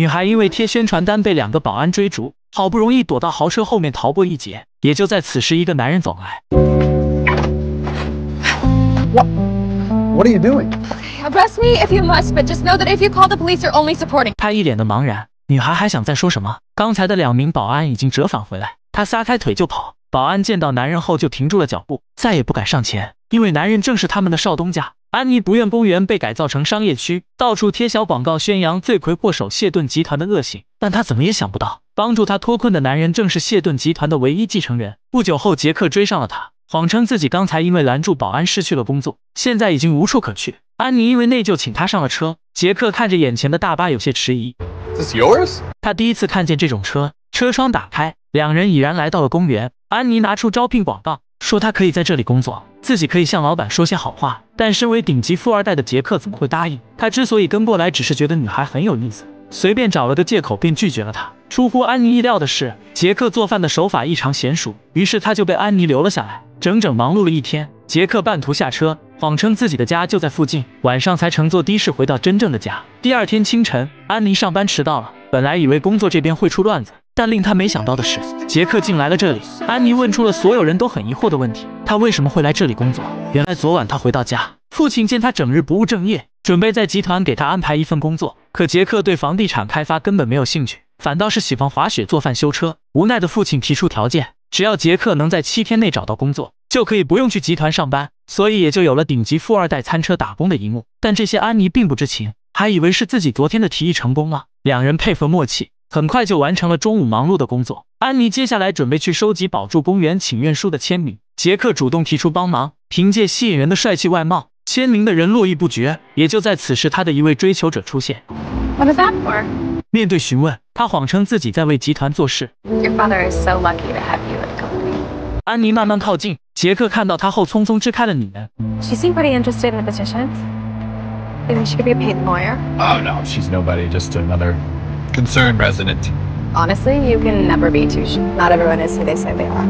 女孩因为贴宣传单被两个保安追逐，好不容易躲到豪车后面逃过一劫。也就在此时，一个男人走来。What? What are you doing? Arrest me if you must, but just know that if you call the police, you're only supporting. 他一脸的茫然。女孩还想再说什么，刚才的两名保安已经折返回来，她撒开腿就跑。保安见到男人后就停住了脚步，再也不敢上前，因为男人正是他们的少东家。安妮不愿公园被改造成商业区，到处贴小广告宣扬罪魁祸首谢顿集团的恶行，但她怎么也想不到，帮助她脱困的男人正是谢顿集团的唯一继承人。不久后，杰克追上了她，谎称自己刚才因为拦住保安失去了工作，现在已经无处可去。安妮因为内疚请他上了车。杰克看着眼前的大巴，有些迟疑。This yours？他第一次看见这种车，车窗打开，两人已然来到了公园。安妮拿出招聘广告，说他可以在这里工作，自己可以向老板说些好话。但身为顶级富二代的杰克怎么会答应？他之所以跟过来，只是觉得女孩很有意思，随便找了个借口便拒绝了她。出乎安妮意料的是，杰克做饭的手法异常娴熟，于是他就被安妮留了下来。整整忙碌了一天，杰克半途下车。谎称自己的家就在附近，晚上才乘坐的士回到真正的家。第二天清晨，安妮上班迟到了。本来以为工作这边会出乱子，但令他没想到的是，杰克竟来了这里。安妮问出了所有人都很疑惑的问题：他为什么会来这里工作？原来昨晚他回到家，父亲见他整日不务正业，准备在集团给他安排一份工作。可杰克对房地产开发根本没有兴趣，反倒是喜欢滑雪、做饭、修车。无奈的父亲提出条件，只要杰克能在七天内找到工作。就可以不用去集团上班，所以也就有了顶级富二代餐车打工的一幕。但这些安妮并不知情，还以为是自己昨天的提议成功了。两人配合默契，很快就完成了中午忙碌的工作。安妮接下来准备去收集保住公园请愿书的签名，杰克主动提出帮忙。凭借吸引人的帅气外貌，签名的人络绎不绝。也就在此时，他的一位追求者出现。What is that for？面对询问，他谎称自己在为集团做事。Your father is so lucky to have you at the company。安妮慢慢靠近。杰克看到他后，匆匆支开了女人。She seemed pretty interested in the petitions. Maybe she could be a paid lawyer. Oh no, she's nobody, just another concerned resident. Honestly, you can never be too sure. Not everyone is who they say they are.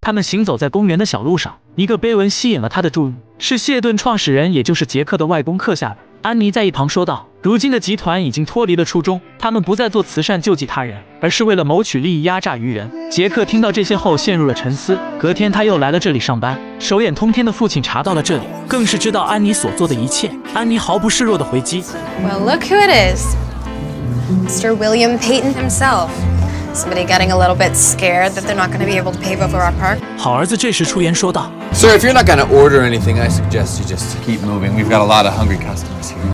他们行走在公园的小路上，一个碑文吸引了他的注意，是谢顿创始人，也就是杰克的外公刻下的。安妮在一旁说道：“如今的集团已经脱离了初衷，他们不再做慈善救济他人，而是为了谋取利益压榨愚人。”杰克听到这些后陷入了沉思。隔天他又来了这里上班，手眼通天的父亲查到了这里，更是知道安妮所做的一切。安妮毫不示弱的回击：“Well, look who it is, Mr. William Payton himself. Somebody getting a little bit scared that they're not going to be able to pave over our park.” 好儿子这时出言说道。Sir, if you're not going to order anything, I suggest you just keep moving. We've got a lot of hungry customers here.